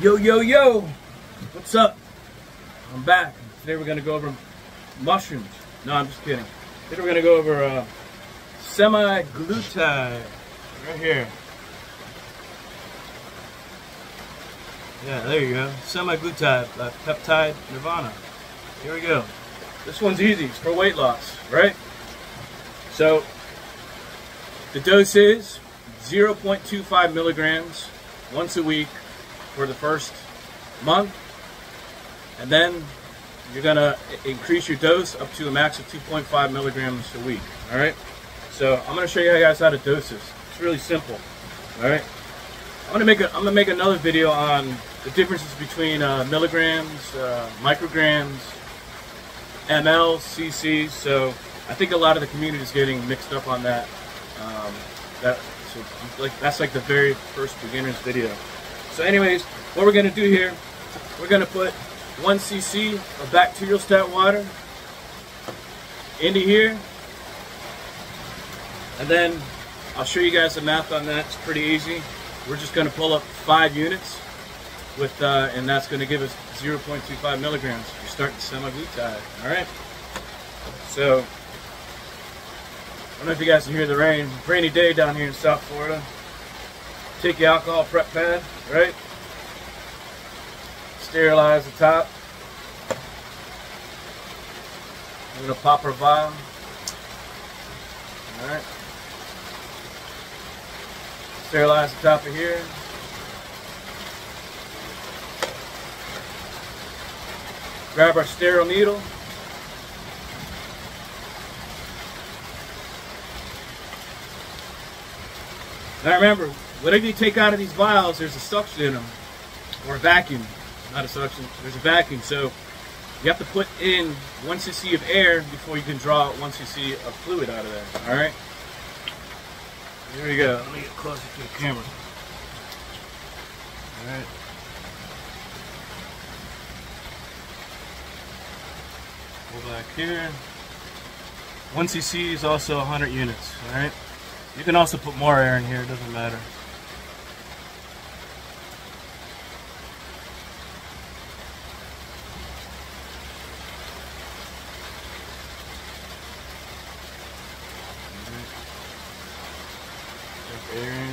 Yo, yo, yo! What's up? I'm back. Today we're going to go over mushrooms. No, I'm just kidding. Today we're going to go over uh, semi-glutide. Right here. Yeah, there you go. Semi-glutide by Peptide Nirvana. Here we go. This one's easy. It's for weight loss, right? So, the dose is 0.25 milligrams once a week for the first month. And then you're going to increase your dose up to a max of 2.5 milligrams a week. All right. So I'm going to show you guys how to dose this. It's really simple. All right. I'm going to make a, I'm going to make another video on the differences between uh, milligrams, uh, micrograms, ml, cc. So I think a lot of the community is getting mixed up on that. Um, that so like that's like the very first beginner's video. So anyways, what we're gonna do here, we're gonna put one cc of bacteriostatic water into here, and then I'll show you guys the math on that. It's pretty easy. We're just gonna pull up five units with, uh, and that's gonna give us 0.25 milligrams. You're starting semaglutide. All right. So I don't know if you guys can hear the rain. Rainy day down here in South Florida. Take your alcohol prep pad, right? Sterilize the top. I'm gonna pop our vial. Alright. Sterilize the top of here. Grab our sterile needle. Now remember, whatever you take out of these vials, there's a suction in them, or a vacuum. Not a suction, there's a vacuum. So you have to put in one cc of air before you can draw one cc of fluid out of there. All right. Here we go. Let me get closer to the camera. All right. Go back here. One cc is also 100 units. All right. You can also put more air in here, it doesn't matter. Air.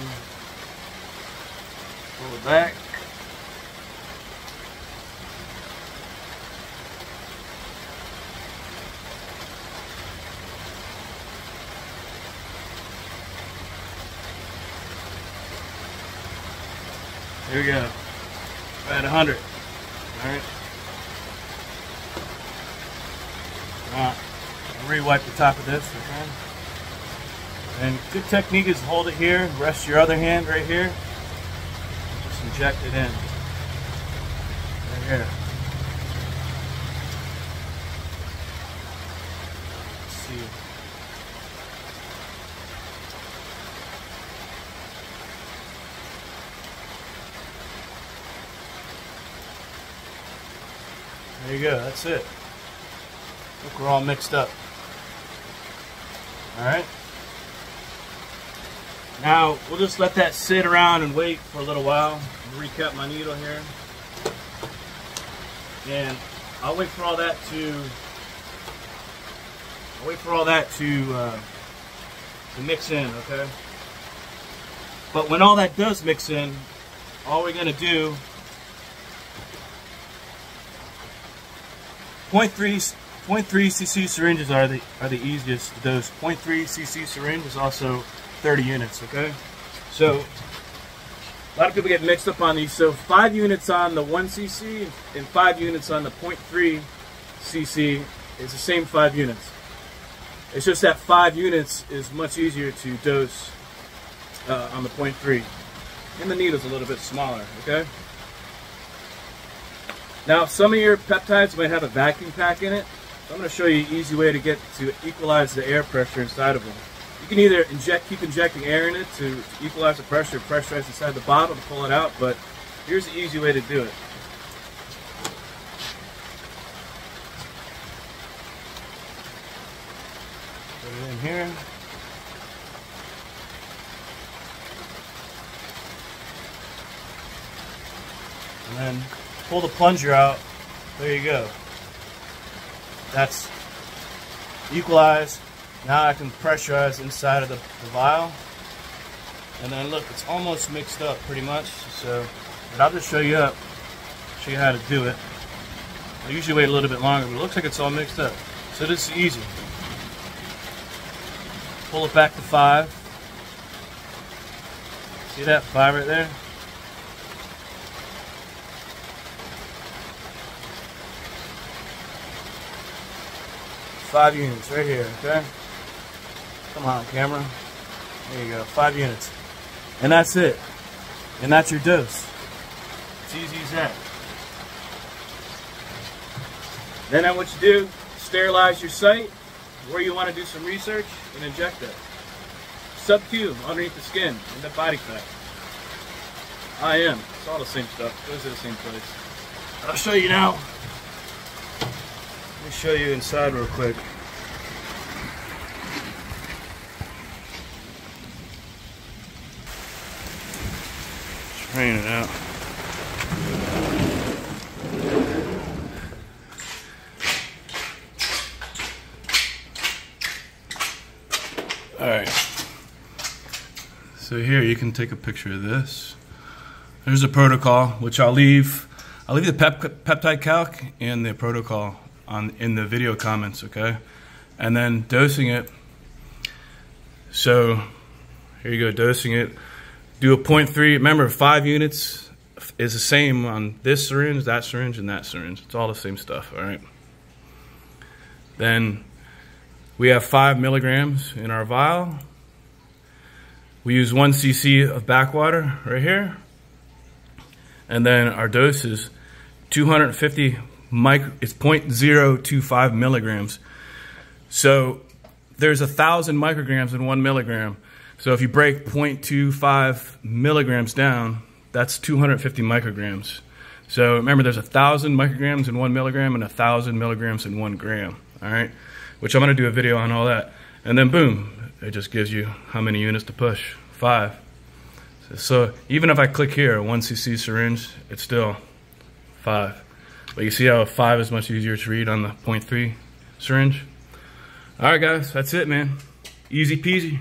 Pull it back. Here we go. At 100. Alright. Alright. Re-wipe the top of this, okay? And good technique is hold it here, rest your other hand right here. Just inject it in. Right here. Let's see. There you go, that's it. Look, we're all mixed up. Alright. Now, we'll just let that sit around and wait for a little while. Recap my needle here. And I'll wait for all that to I'll wait for all that to uh, to mix in, okay? But when all that does mix in, all we're gonna do 0.3 0.3 cc syringes are the are the easiest Those dose. 0.3 cc syringe is also 30 units. Okay, so a lot of people get mixed up on these. So five units on the 1 cc and five units on the 0.3 cc is the same five units. It's just that five units is much easier to dose uh, on the 0.3, and the needle's a little bit smaller. Okay. Now, some of your peptides might have a vacuum pack in it. So I'm going to show you an easy way to get to equalize the air pressure inside of them. You can either inject, keep injecting air in it to, to equalize the pressure, pressurize inside the bottle to pull it out, but here's the easy way to do it. Put it in here. and then pull the plunger out. There you go. That's equalized. Now I can pressurize inside of the, the vial. And then look, it's almost mixed up pretty much. So, but I'll just show you up, show you how to do it. I usually wait a little bit longer, but it looks like it's all mixed up. So this is easy. Pull it back to five. See that five right there? Five units right here, okay? Come on, camera. There you go, five units. And that's it. And that's your dose. It's easy as that. Then what you do, sterilize your site where you want to do some research and inject it. Sub-Q underneath the skin in the body fat. I am. it's all the same stuff, goes to the same place. I'll show you now let me show you inside real quick. Strain it out. Alright. So here you can take a picture of this. There's a protocol, which I'll leave. I'll leave the pep peptide calc and the protocol on in the video comments, okay? And then dosing it. So here you go, dosing it. Do a 0.3. Remember, five units is the same on this syringe, that syringe, and that syringe. It's all the same stuff, all right? Then we have five milligrams in our vial. We use one cc of bac water right here. And then our dose is 250 micro, it's 0.025 milligrams. So there's a thousand micrograms in one milligram. So if you break 0.25 milligrams down, that's 250 micrograms. So remember, there's a thousand micrograms in one milligram and a thousand milligrams in one gram. All right, which I'm gonna do a video on all that, and then boom, it just gives you how many units to push. Five. So even if I click here, one cc syringe, it's still five. But you see how 5 is much easier to read on the 0.3 syringe? Alright guys, that's it man. Easy peasy.